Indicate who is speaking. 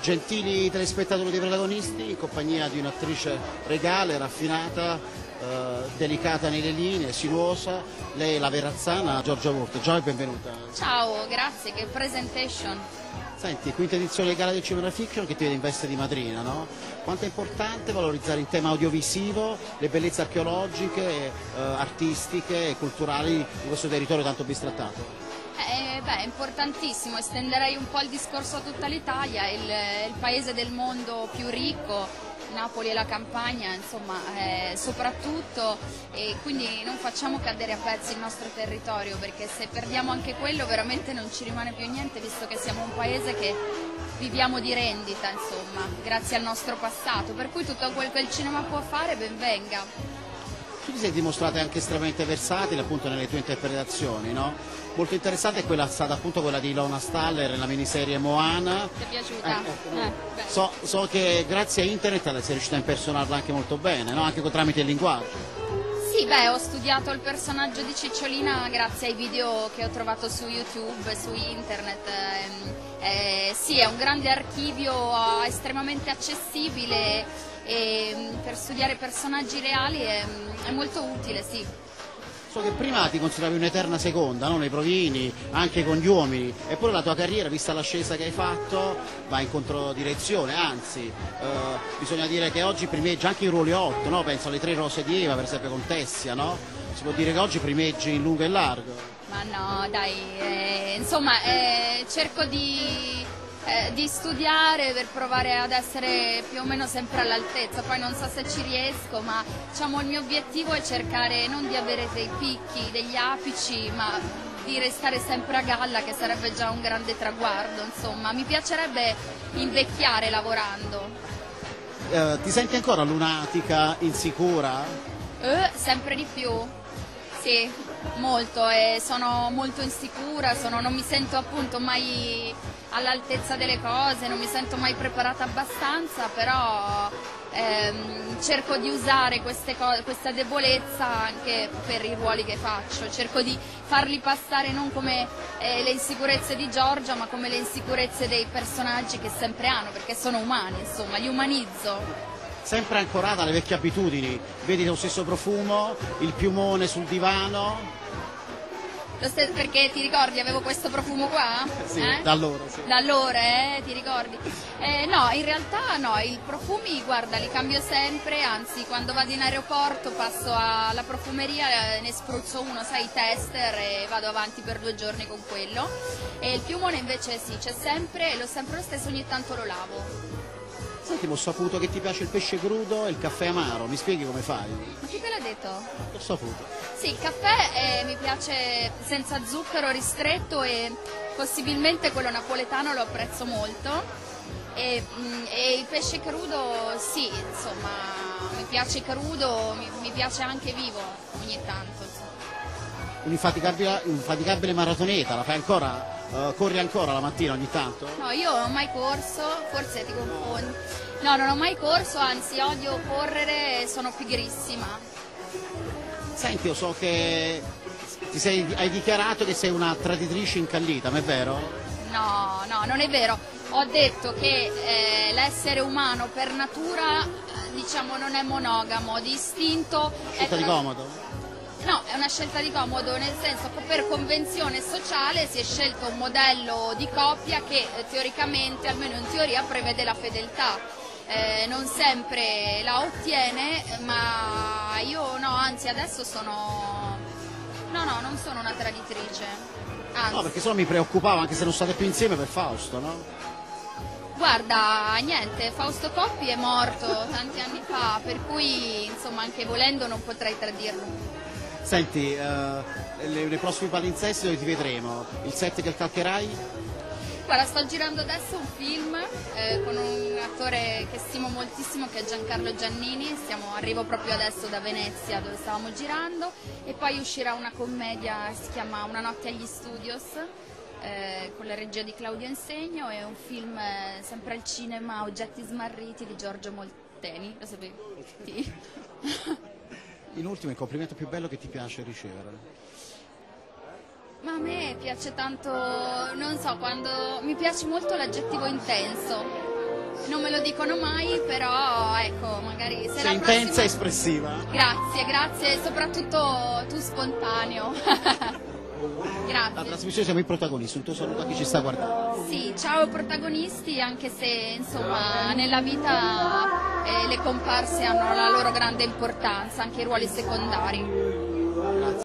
Speaker 1: Gentili telespettatori dei protagonisti, in compagnia di un'attrice regale, raffinata, eh, delicata nelle linee, sinuosa, lei è la Verrazzana, Giorgia Volta. Joy, benvenuta.
Speaker 2: Ciao, grazie, che presentation.
Speaker 1: Senti, quinta edizione di Gala del Cinema Fiction che ti vede in veste di madrina, no? Quanto è importante valorizzare in tema audiovisivo le bellezze archeologiche, eh, artistiche e culturali di questo territorio tanto bistrattato?
Speaker 2: Eh, beh, è importantissimo, estenderei un po' il discorso a tutta l'Italia, il, il paese del mondo più ricco, Napoli e la campagna, insomma, eh, soprattutto, e quindi non facciamo cadere a pezzi il nostro territorio, perché se perdiamo anche quello veramente non ci rimane più niente, visto che siamo un paese che viviamo di rendita, insomma, grazie al nostro passato, per cui tutto quel che il cinema può fare ben venga.
Speaker 1: Tu ti sei dimostrata anche estremamente versatile appunto nelle tue interpretazioni, no? Molto interessante è quella stata appunto quella di Ilona Staller nella miniserie Moana.
Speaker 2: Ti è piaciuta?
Speaker 1: Eh,
Speaker 2: Eh, beh.
Speaker 1: So, so che grazie a internet sei riuscita a impersonarla anche molto bene, no? Anche con- tramite il linguaggio.
Speaker 2: Sì, beh, ho studiato il personaggio di Cicciolina grazie ai video che ho trovato su YouTube, su internet. ehm, eh, sì, è un grande archivio estremamente accessibile e mm, per studiare personaggi reali è, è molto utile, sì.
Speaker 1: So che prima ti consideravi un'eterna seconda, no? nei provini, anche con gli uomini, eppure la tua carriera, vista l'ascesa che hai fatto, va in controdirezione, anzi, eh, bisogna dire che oggi primeggia anche i ruoli 8, no? penso alle tre rose di Eva, per esempio con Tessia, no? si può dire che oggi primeggi in lungo e largo.
Speaker 2: Ma no, dai, eh, insomma, eh, cerco di, eh, di studiare per provare ad essere più o meno sempre all'altezza, poi non so se ci riesco, ma diciamo il mio obiettivo è cercare non di avere dei picchi, degli apici, ma di restare sempre a galla, che sarebbe già un grande traguardo, insomma, mi piacerebbe invecchiare lavorando.
Speaker 1: Eh, ti senti ancora lunatica, insicura?
Speaker 2: Eh, sempre di più. Sì, molto e sono molto insicura, sono- non mi sento appunto mai all'altezza delle cose, non mi sento mai preparata abbastanza, però ehm, cerco di usare questa debolezza anche per i ruoli che faccio, cerco di farli passare non come eh, le insicurezze di Giorgia, ma come le insicurezze dei personaggi che sempre hanno, perché sono umani, insomma, li umanizzo.
Speaker 1: Sempre ancorata alle vecchie abitudini, vedi lo stesso profumo, il piumone sul divano?
Speaker 2: Perché ti ricordi avevo questo profumo qua?
Speaker 1: Sì,
Speaker 2: Eh?
Speaker 1: da allora, sì.
Speaker 2: Da allora, eh, ti ricordi? Eh, no, in realtà no, i profumi, guarda, li cambio sempre, anzi quando vado in aeroporto passo alla profumeria, eh, ne spruzzo uno, sai, tester e vado avanti per due giorni con quello. E il piumone invece sì, c'è sempre, lo sempre lo stesso, ogni tanto lo lavo.
Speaker 1: Senti, ho saputo che ti piace il pesce crudo e il caffè amaro, mi spieghi come fai?
Speaker 2: Ma chi te l'ha detto?
Speaker 1: L'ho saputo.
Speaker 2: Sì, il caffè eh, mi piace senza zucchero ristretto e possibilmente quello napoletano lo apprezzo molto. E, mm, e il pesce crudo sì, insomma, mi piace crudo, mi, mi piace anche vivo ogni tanto.
Speaker 1: Un'infaticabile, un'infaticabile maratoneta, la fai ancora? Eh, corri ancora la mattina ogni tanto?
Speaker 2: No, io non ho mai corso, forse ti confondi. No, non ho mai corso, anzi odio correre, sono pigrissima.
Speaker 1: Senti, io so che ti sei- hai dichiarato che sei una traditrice incallita, ma è vero?
Speaker 2: No, no, non è vero. Ho detto che eh, l'essere umano per natura, eh, diciamo, non è monogamo, di istinto è
Speaker 1: Scelta di
Speaker 2: tra-
Speaker 1: comodo?
Speaker 2: No, è una scelta di comodo, nel senso che per convenzione sociale si è scelto un modello di coppia che eh, teoricamente, almeno in teoria, prevede la fedeltà. Eh, non sempre la ottiene, ma io no, anzi adesso sono... No, no, non sono una traditrice. Anzi.
Speaker 1: No, perché sennò mi preoccupavo, anche se non state più insieme per Fausto, no?
Speaker 2: Guarda, niente, Fausto Coppi è morto tanti anni fa, per cui insomma anche volendo non potrei tradirlo.
Speaker 1: Senti, eh, le- nei prossimi palinsesti dove ti vedremo? Il set che calcherai?
Speaker 2: Guarda, sto girando adesso un film eh, con un attore che stimo moltissimo che è Giancarlo Giannini, Stiamo- arrivo proprio adesso da Venezia dove stavamo girando e poi uscirà una commedia, si chiama Una notte agli studios. eh, con la regia di Claudio Insegno e un film eh, sempre al cinema Oggetti smarriti di Giorgio Molteni, lo sapevi?
Speaker 1: In ultimo, il complimento più bello che ti piace ricevere?
Speaker 2: Ma a me piace tanto, non so, quando mi piace molto l'aggettivo intenso. non me lo dicono mai, però ecco, magari se
Speaker 1: Sei
Speaker 2: prossima...
Speaker 1: intensa e espressiva.
Speaker 2: Grazie, grazie, soprattutto tu spontaneo.
Speaker 1: La
Speaker 2: grazie.
Speaker 1: trasmissione siamo i protagonisti, un tuo saluto a chi ci sta guardando.
Speaker 2: Sì, ciao protagonisti, anche se insomma nella vita eh, le comparse hanno la loro grande importanza, anche i ruoli secondari.